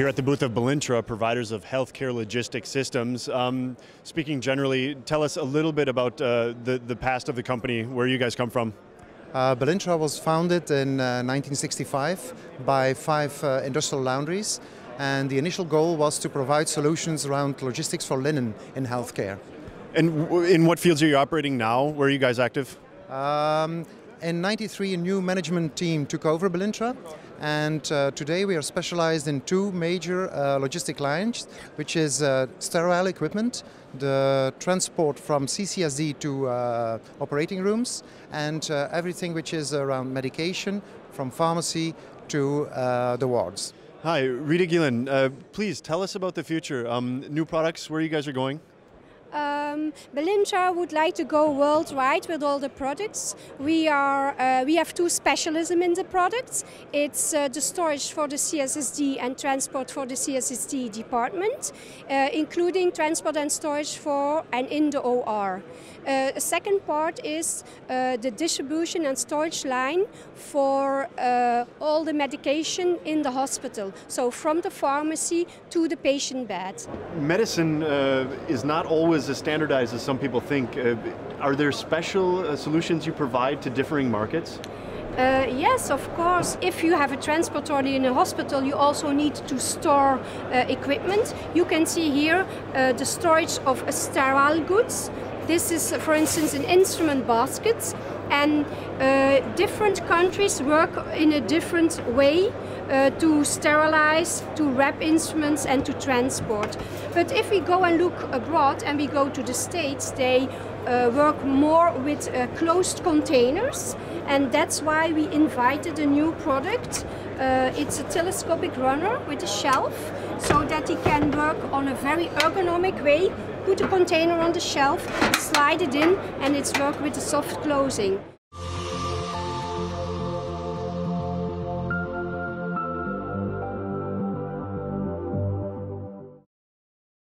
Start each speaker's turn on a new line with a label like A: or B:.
A: Here at the booth of Belintra, providers of healthcare logistics systems. Um, speaking generally, tell us a little bit about uh, the, the past of the company, where you guys come from.
B: Uh, Belintra was founded in uh, 1965 by five uh, industrial laundries, and the initial goal was to provide solutions around logistics for linen in healthcare.
A: And w- in what fields are you operating now? Where are you guys active?
B: Um, in 93, a new management team took over Belintra, and uh, today we are specialized in two major uh, logistic lines, which is uh, sterile equipment, the transport from CSSD to uh, operating rooms, and uh, everything which is around medication, from pharmacy to uh, the wards.
A: Hi, Rita Gielan. Uh, please tell us about the future. Um, new products, where you guys are going?
C: Um, Belintra would like to go worldwide with all the products. We are uh, we have two specialisms in the products. It's uh, the storage for the CSSD and transport for the CSSD department, uh, including transport and storage for and in the OR. Uh, a second part is uh, the distribution and storage line for uh, all the medication in the hospital. So from the pharmacy to the patient bed.
A: Medicine is not always as standardized as some people think. Uh, are there special uh, solutions you provide to differing markets?
C: Uh, yes, of course. If you have a transport trolley in a hospital, you also need to store uh, equipment. You can see here uh, the storage of sterile goods. This is, for instance, an instrument basket, and uh, different countries work in a different way uh, to sterilize, to wrap instruments, and to transport. But if we go and look abroad and we go to the States, they uh, work more with uh, closed containers, and that's why we invited a new product. Uh, it's a telescopic runner with a shelf, so that he can work on a very ergonomic way. Put a container on the shelf, slide it in, and it's work with a soft closing.